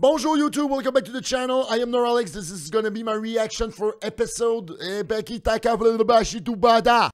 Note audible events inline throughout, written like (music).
Bonjour YouTube, welcome back to the channel. I am Neuralex. This is gonna be my reaction for episode eh, Becky Takabashi Tubada.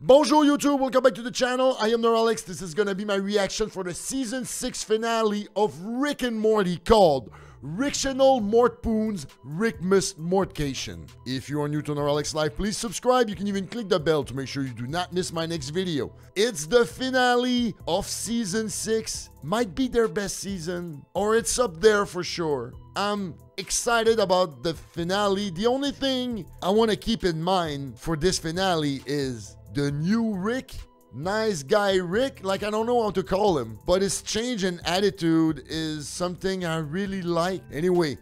Bonjour YouTube, welcome back to the channel. I am Neuralex. This is gonna be my reaction for the season 6 finale of Rick and Morty called Ricktional Mortpoon's Rickmas Mortcation. If you are new to Neuralex Live, please subscribe. You can even click the bell to make sure you do not miss my next video. It's the finale of season 6. Might be their best season, or it's up there for sure. I'm excited about the finale. The only thing I want to keep in mind for this finale is the new Rick nice guy Rick, like I don't know how to call him, but his change in attitude is something I really like. Anyway,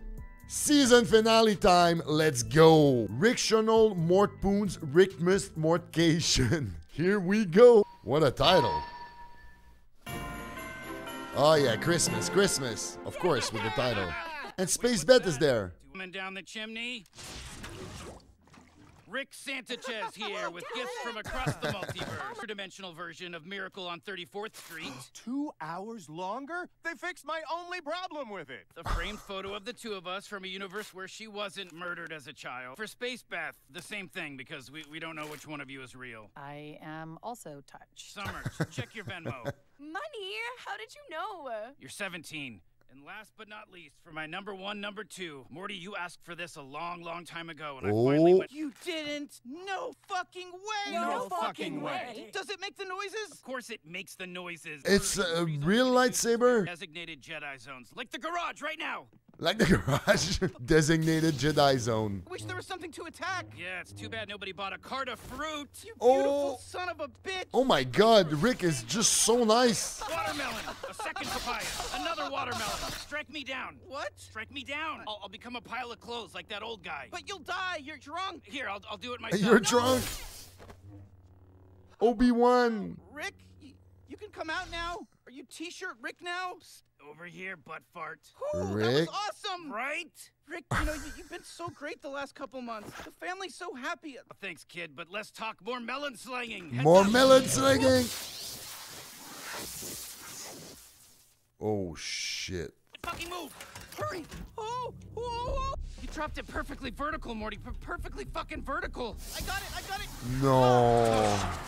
season finale time, let's go. Ricktional Mortpoon's Rickmas Mortcation. (laughs) Here we go. What a title. Oh yeah, Christmas, Christmas. Of course, with the title. And Space Beth is there. Coming down the chimney. Rick Sanchez (laughs) here oh, with gifts from across the (laughs) multiverse. Dimensional version of Miracle on 34th Street. (gasps) Two hours longer? They fixed my only problem with it. The framed photo of the two of us from a universe where she wasn't murdered as a child. For Space Beth, the same thing because we, we don't know which one of you is real. I am also touched. Summers, check your Venmo. (laughs) Money? How did you know? You're 17. And last but not least, for my number one, number two, Morty, you asked for this a long, long time ago, and I finally Oh. went. You didn't? No fucking way! No fucking way. Does it make the noises? Of course, it makes the noises. It's a Morty's real only gonna use lightsaber? Designated Jedi zones, like the garage right now. Like the garage (laughs) designated Jedi zone. I Wish there was something to attack. Yeah, it's too bad nobody bought a cart of fruit. You Oh. beautiful son of a bitch. Oh my god, Rick is just so nice. Watermelon, a second papaya, another watermelon. Strike me down. What? Strike me down. I'll, I'll become a pile of clothes like that old guy. But you'll die. You're drunk. Here, I'll, I'll do it myself. You're No. drunk. Obi-Wan. Rick, y- you can come out now. Are you T-shirt Rick now? Over here, butt fart. That was awesome, right? Rick, you know you, you've been so great the last couple months. The family's so happy. thanks, kid. But let's talk more melon slinging. Heads More up. melon slinging. Oh shit. Fucking move! Hurry! Oh, oh! Oh! oh. You dropped it perfectly vertical, Morty. Perfectly fucking vertical. I got it. I got it. No. Ah.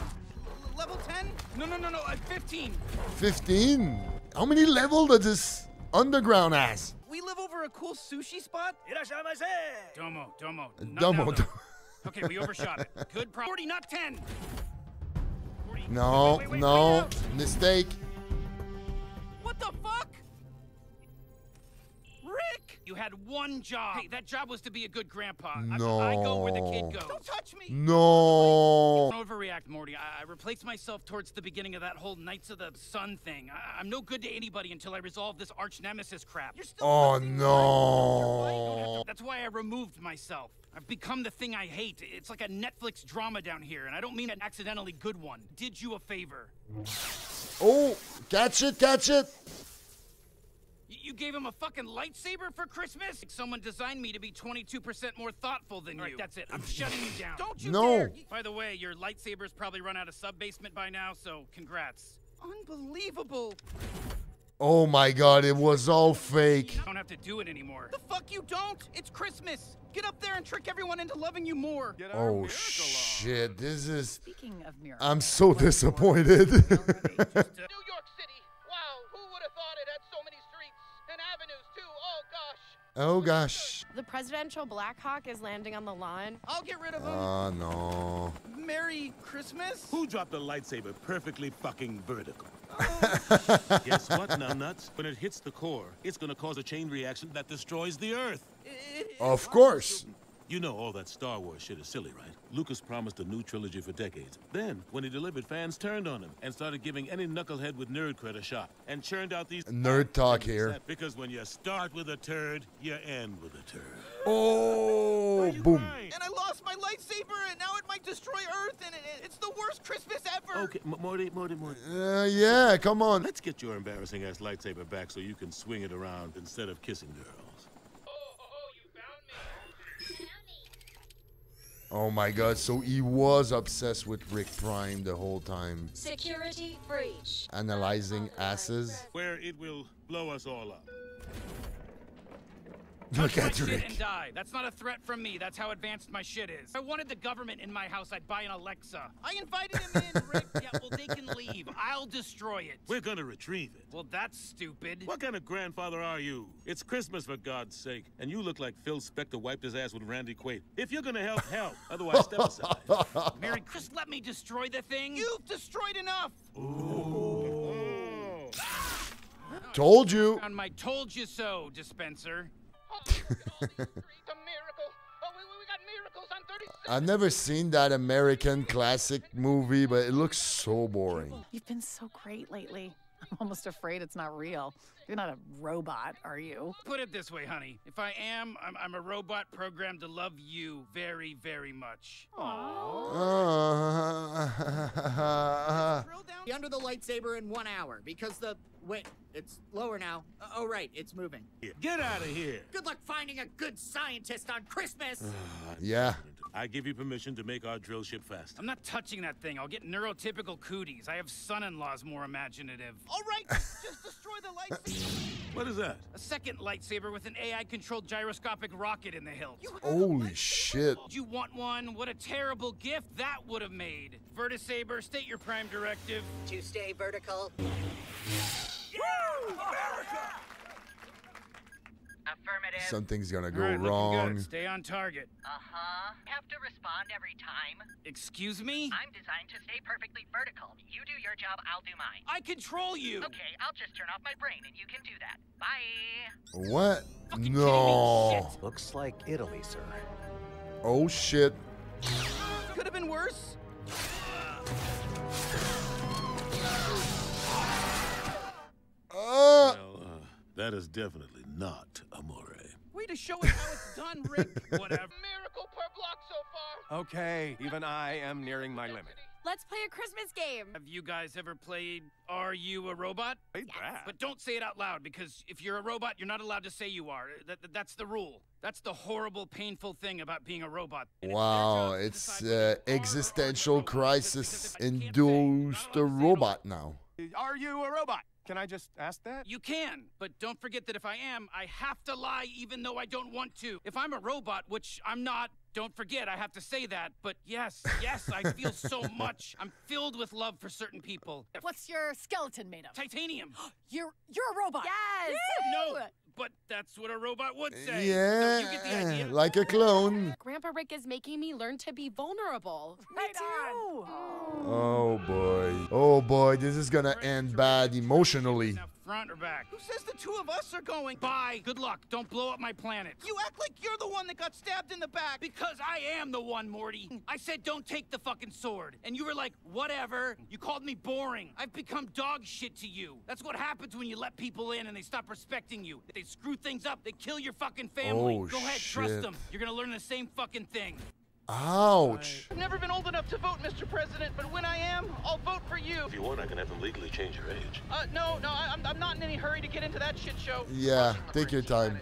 L- level 10? No, no, no, no. At 15. 15? How many level does this underground ass? We live over a cool sushi spot. Domo, domo. Domo, domo. Okay, we overshot it. Good pro- 40, not 10. 40. No, Wait, wait, wait, no. wait out. Mistake. You had one job. Hey, that job was to be a good grandpa. I- I, go where the kid goes. Don't touch me! No. Don't overreact, Morty. I, I replaced myself towards the beginning of that whole Knights of the Sun thing. I, I'm no good to anybody until I resolve this arch nemesis crap. You're still Oh losing, right? You're right. You don't have no. to- That's why I removed myself. I've become the thing I hate. It's like a Netflix drama down here, and I don't mean an accidentally good one. Did you a favor. Oh, catch it, catch it. Y- You gave him a fucking lightsaber for Christmas? Like someone designed me to be 22% more thoughtful than you. that's it. I'm shutting you down. Don't you No. dare! By the way, your lightsaber's probably run out of sub basement by now, so congrats. Unbelievable. Oh my god, it was all fake. You don't have to do it anymore. The fuck you don't? It's Christmas. Get up there and trick everyone into loving you more. Get Oh miracle on. shit, this is. Speaking of miracles, I'm so disappointed. is already just New York City. Oh gosh. The presidential Black Hawk is landing on the lawn. I'll get rid of him. Oh no. Merry Christmas. Who dropped a lightsaber perfectly fucking vertical? (laughs) Guess what, numbnuts? When it hits the core, it's gonna cause a chain reaction that destroys the Earth. Of course. You know all that Star Wars shit is silly, right? Lucas promised a new trilogy for decades. Then, when he delivered, fans turned on him and started giving any knucklehead with nerd cred a shot, and churned out these Nerd talk here. Because when you start with a turd, you end with a turd. Oh, boom. Right. And I lost my lightsaber, and now it might destroy Earth, and it, it's the worst Christmas ever. Okay, M- Morty, Morty, Morty. Uh, yeah, come on. Let's get your embarrassing ass lightsaber back so you can swing it around instead of kissing girls. Oh, you found me. My god, so he was obsessed with Rick Prime the whole time. Security breach. Analyzing asses. Where it will blow us all up. Look my at shit Rick. and die. That's not a threat from me. That's how advanced my shit is. If I wanted the government in my house, I'd buy an Alexa. I invited him in, Rick. (laughs) yeah, well, they can leave. I'll destroy it. We're gonna retrieve it. Well, that's stupid. What kind of grandfather are you? It's Christmas for God's sake, and you look like Phil Spector wiped his ass with Randy Quaid. If you're gonna help, help. Otherwise, step (laughs) aside. Mary, Chris, let me destroy the thing. You've destroyed enough! Ooh. Told you. on my told you so dispenser. Look at all these streets. A miracle. We, we got miracles on 36. I've never seen that American classic movie, but it looks so boring. You've been so great lately. (laughs) I'm almost afraid it's not real. You're not a robot, are you? Put it this way, honey. If I am, I'm, I'm a robot programmed to love you very, very much. Uh, (laughs) Drill down. Be under the lightsaber in one hour because the wait, it's lower now. Uh, oh right, it's moving. Get out of here. Good luck finding a good scientist on Christmas. (sighs) yeah. I give you permission to make our drill ship fast. I'm not touching that thing. I'll get neurotypical cooties. I have son-in-laws more imaginative. All right, just (laughs) destroy the lights. What is that? A second lightsaber with an AI-controlled gyroscopic rocket in the hilt. Holy shit. Do you want one? What a terrible gift that would have made. Vertisaber, state your prime directive. to stay vertical. Affirmative. Something's gonna go right, wrong. good. Stay on target. Uh-huh. Have to respond every time. Excuse me? I'm designed to stay perfectly vertical. You do your job, I'll do mine. I control you. Okay, I'll just turn off my brain and you can do that. Bye. What? Fucking? No. Looks like Italy, sir. Oh shit. Could have been worse. Uh, Well, uh, that is definitely not Amore. Way to show us how it's done, Rick. (laughs) Whatever. Miracle per block so far. okay, even I am nearing my limit. Let's play a Christmas game. Have you guys ever played Are You a Robot? Hey, that. But don't say it out loud because if you're a robot, you're not allowed to say you are. That, that- that's the rule. That's the horrible, painful thing about being a robot. And wow, job to it's decide uh, you are or aren't a existential crisis Because if I can't say, induced a allowed to say it robot now. Are you a robot? Can I just ask that? You can, but don't forget that if I am, I have to lie even though I don't want to. If I'm a robot, which I'm not, don't forget I have to say that. But yes, yes, I feel so (laughs) much. I'm filled with love for certain people. What's your skeleton made of? Titanium. (gasps) You're you're a robot. Yes. No, but that's what a robot would say. So Yeah, you get the idea. like a clone. Grandpa Rick is making me learn to be vulnerable. (laughs) Right on. Oh boy. Oh boy, this is gonna end bad emotionally. Now, front or back? Who says the two of us are going? Bye. Good luck. Don't blow up my planet. You act like you're the one that got stabbed in the back. Because I am the one, Morty. I said don't take the fucking sword. And you were like, whatever. You called me boring. I've become dog shit to you. That's what happens when you let people in and they stop respecting you. If they screw things up. They kill your fucking family. Oh, Go ahead, trust them. You're gonna learn the same fucking thing. Ouch. I've never been old enough to vote, Mr. President, but when I am, I'll vote for you. If you want, I can have them legally change your age. Uh, no, no, I, I'm, I'm not in any hurry to get into that shit show. Yeah, take your time.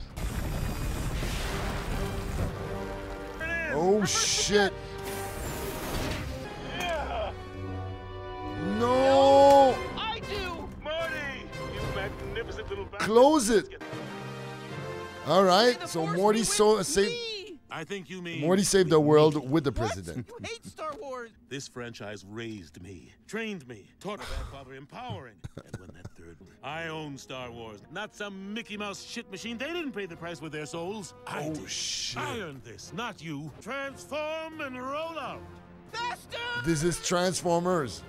Oh shit. No! I do! Morty! You magnificent little bastard. Close it. All May right, the so Morty be so with saved me. I think you mean... Morty saved the world with the president. You (laughs) hate Star Wars. This franchise raised me, trained me, taught a bad father empowering. (laughs) and when that third, I own Star Wars, not some Mickey Mouse shit machine. They didn't pay the price with their souls. I Oh, did. shit. I earned this, not you. Transform and roll out. Faster! This is Transformers.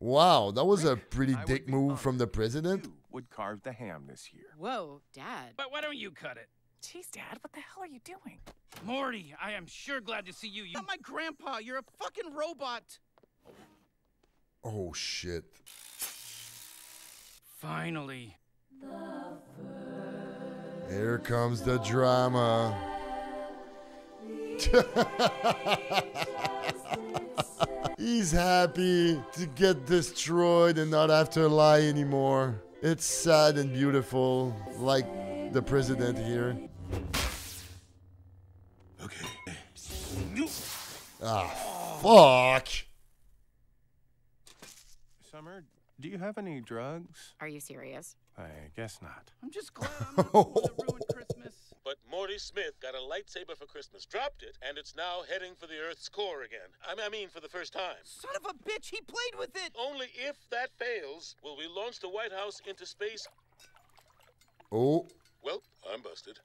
Wow, that was a pretty I dick move from the president. You would carve the ham this year. Whoa, Dad. But why don't you cut it? Jeez, Dad, what the hell are you doing? Morty, I am sure glad to see you. You Not my grandpa. You're a fucking robot. Oh shit. finally. Here comes the drama. (laughs) He's happy to get destroyed and not have to lie anymore. It's sad and beautiful, like the president here. Okay, Ah, fuck. Summer, do you have any drugs? Are you serious? I guess not. I'm just glad (laughs) I'm not the one ruined Christmas. But Morty Smith got a lightsaber for Christmas, dropped it, and it's now heading for the Earth's core again. I I mean for the first time. Son of a bitch, he played with it! Only if that fails will we launch the White House into space. Oh, Well, I'm busted.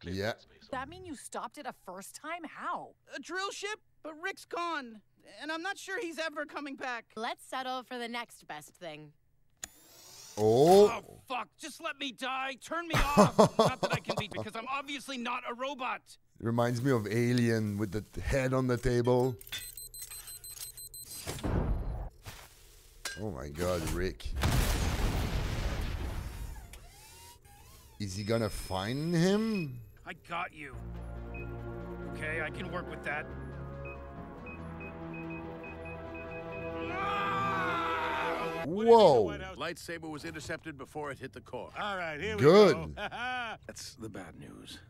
Clear yeah. that space. That mean you stopped it a first time? How? A drill ship? But Rick's gone. And I'm not sure he's ever coming back. Let's settle for the next best thing. Oh, Oh, fuck. Just let me die. Turn me off. (laughs) not that I can be, because I'm obviously not a robot. It reminds me of Alien with the head on the table. Oh my god, Rick. Is he gonna find him? I got you. Okay, I can work with that. Whoa. Lightsaber was intercepted before it hit the core. All right, here we go. Good. (laughs) That's the bad news.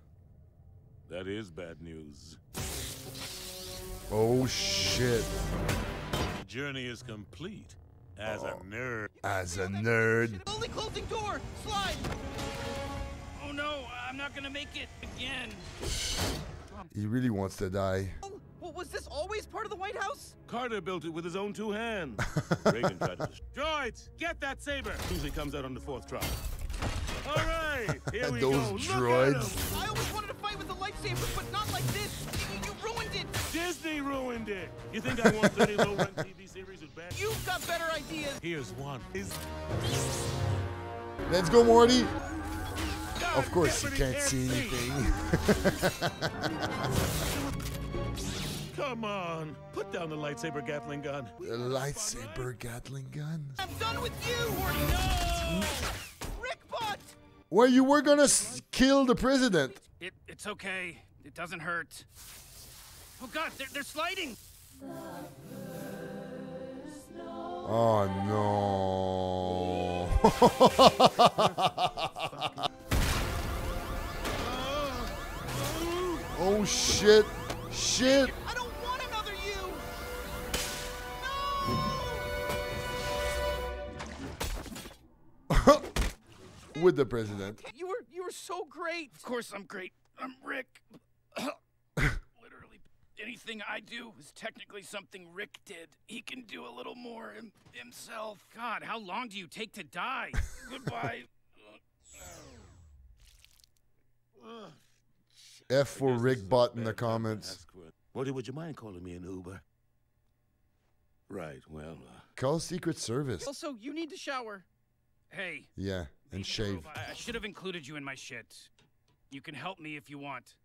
that is bad news. Oh shit. The journey is complete. As a nerd. As a nerd. Only closing door. Slide. No, I'm not gonna make it again. He really wants to die. Well, was this always part of the White House? Carter built it with his own two hands. (laughs) Reagan tried to. Droids, get that saber. Usually comes out on the fourth try. All right, (laughs) here we Those go. Look at droids. 'em. I always wanted to fight with the lightsaber, but not like this. You, you ruined it. Disney ruined it. You think I want 30 low-rent TV series with bad? You've got better ideas. Here's one. Is Let's go, Morty. God, Of course, you can't see anything. (laughs) Come on, put down the lightsaber Gatling gun. The lightsaber Gatling gun. I'm done with you. No. Rick Bot. Well, you were gonna s- kill the president. It, it's okay. It doesn't hurt. Oh God, they're, they're sliding. Oh no. (laughs) oh shit. Shit. I don't want another you. (laughs) With the president. You were you were so great. Of course I'm great. I'm Rick. (laughs) Literally anything I do is technically something Rick did. He can do a little more him, himself. God, how long do you take to die? (laughs) Goodbye. F for Rick Bot in the comments. Morty, would you mind calling me an Uber? Right, well, uh, Call Secret Service. also, you need to shower. Hey, Yeah, and shave. I, I should have included you in my shit. You can help me if you want.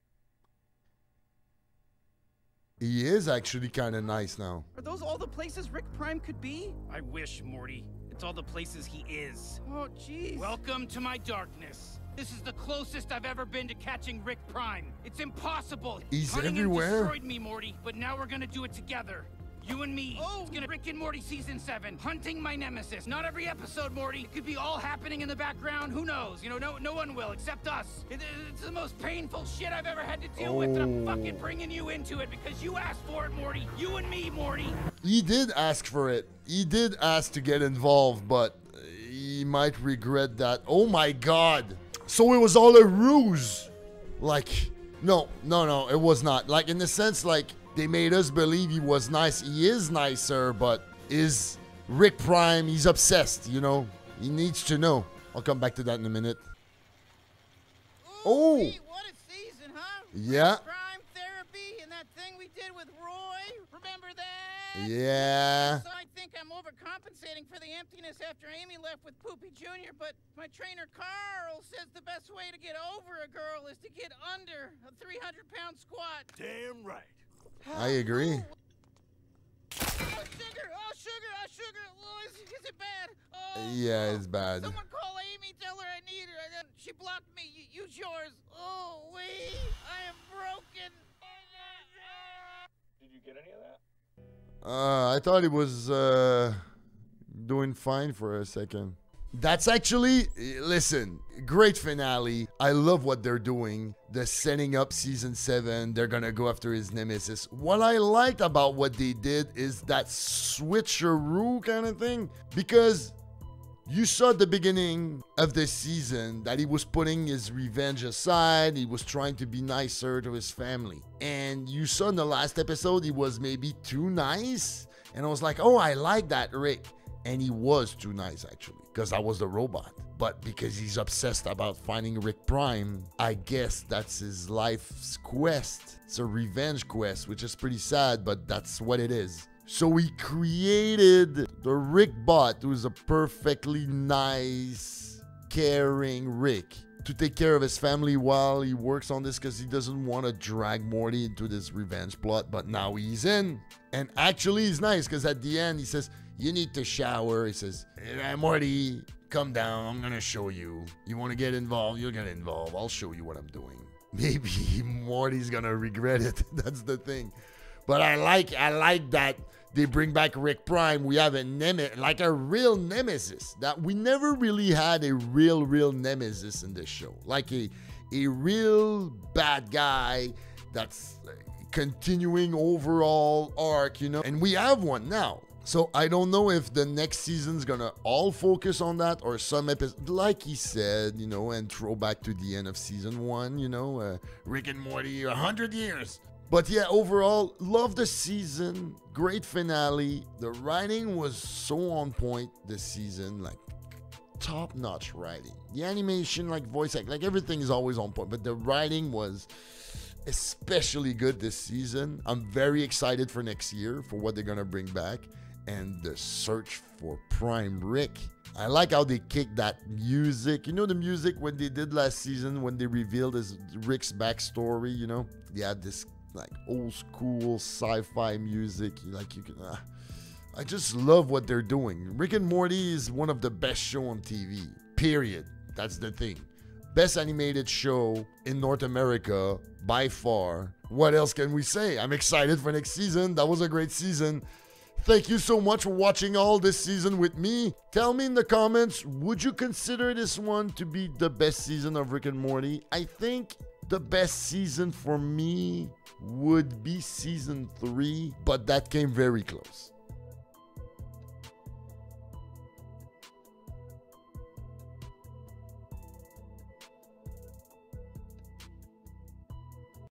He is actually kind of nice now. Are those all the places Rick Prime could be? I wish, Morty. It's all the places he is. Oh, jeez. Welcome to my darkness. This is the closest I've ever been to catching Rick Prime. It's impossible. He's Hunting everywhere. Him destroyed me, Morty, but now we're gonna do it together. You and me. Oh. It's gonna Rick and Morty season seven. Hunting my nemesis. Not every episode, Morty. It could be all happening in the background. Who knows? You know, no, no one will except us. It- it's the most painful shit I've ever had to deal with, and I'm Oh. fucking bringing you into it because you asked for it, Morty. You and me, Morty. He did ask for it. He did ask to get involved, but he might regret that. Oh my god. So it was all a ruse. Like, no, no, no, it was not. Like, in the sense, like, they made us believe he was nice. He is nicer, but is Rick Prime, he's obsessed, you know? He needs to know. I'll come back to that in a minute. Oh! What a season, huh? Yeah. Crime therapy and that thing we did with Roy. Remember that? Yeah. So I think I'm overcompensating for the emptiness after Amy left with Poopy Jr., but my trainer Carl says the best way to get over a girl is to get under a 300 pound squat. Damn right. I agree. Oh, sugar! Oh, sugar! Oh, sugar! Oh, is, is it bad? Oh, Yeah, it's bad. Someone call Amy. Tell her I need her. Uh, She blocked me. Y- Use yours. Oh, we. I am broken. Did you get any of that? Uh, I thought he was uh, doing fine for a second. That's actually, listen, great finale. I love what they're doing. They're setting up season seven. They're gonna go after his nemesis. What I liked about what they did is that switcheroo kind of thing because you saw at the beginning of the season that he was putting his revenge aside. He was trying to be nicer to his family. And you saw in the last episode, he was maybe too nice. And I was like, oh, I like that, Rick. And he was too nice, actually, because I was the robot. But because he's obsessed about finding Rick Prime, I guess that's his life's quest. It's a revenge quest, which is pretty sad, but that's what it is. So he created the Rick bot, who's a perfectly nice, caring Rick, to take care of his family while he works on this because he doesn't want to drag Morty into this revenge plot. But now he's in. And actually, he's nice because at the end, he says, You need to shower. He says, hey, Morty, come down. I'm going to show you. You want to get involved? You'll get involved. I'll show you what I'm doing. (laughs) Maybe Morty's going to regret it. (laughs) That's the thing. But I like I like that they bring back Rick Prime. We have a nemesis, like a real nemesis. That we never really had a real, real nemesis in this show. Like a a real bad guy that's continuing overall arc, you know. And we have one now. So I don't know if the next season's gonna all focus on that or some episode, like he said, you know, and throw back to the end of season one, you know, uh, Rick and Morty, a hundred years. But yeah, overall, love the season. Great finale. The writing was so on point this season, like top notch writing. The animation, like voice act, like everything is always on point. But the writing was especially good this season. I'm very excited for next year for what they're gonna bring back and the search for Prime Rick. I like how they kicked that music. You know the music when they did last season when they revealed his Rick's backstory. You know they had this like old school sci-fi music. Like you can, uh, I just love what they're doing. Rick and Morty is one of the best show on TV. Period. That's the thing. Best animated show in North America by far. What else can we say? I'm excited for next season. That was a great season. Thank you so much for watching all this season with me. Tell me in the comments, would you consider this one to be the best season of Rick and Morty? I think the best season for me would be season three, but that came very close.